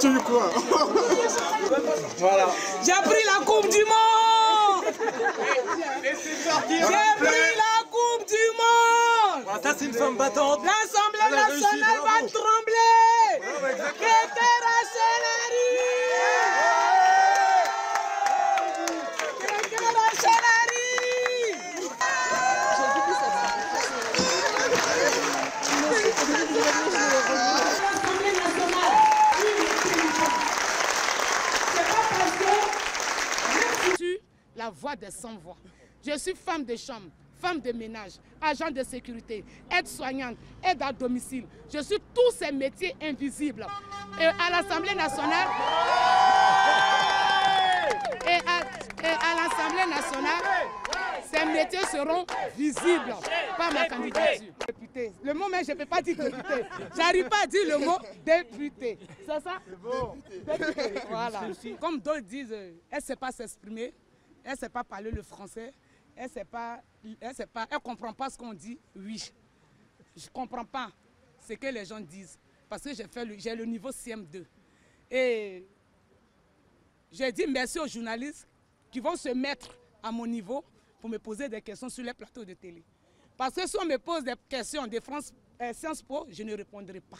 tu Voilà. J'ai pris la Coupe du Monde. Hein. J'ai pris la Coupe du Monde. Ça, c'est une femme battante. L'Assemblée nationale va trembler. La voix des sans-voix. Je suis femme de chambre, femme de ménage, agent de sécurité, aide-soignante, aide à domicile. Je suis tous ces métiers invisibles. Et à l'Assemblée nationale, et à, l'Assemblée nationale, ces métiers seront visibles par ma candidature. Député. Le mot même, je ne peux pas dire député. J'arrive pas à dire le mot député. C'est ça? Député. Voilà. Comme d'autres disent, euh, elle ne sait pas s'exprimer, elle ne sait pas parler le français, elle ne sait pas, elle comprend pas ce qu'on dit. Oui, je ne comprends pas ce que les gens disent parce que j'ai le, le niveau CM2. Et j'ai dit merci aux journalistes qui vont se mettre à mon niveau pour me poser des questions sur les plateaux de télé. Parce que si on me pose des questions de France euh, Sciences Po, je ne répondrai pas.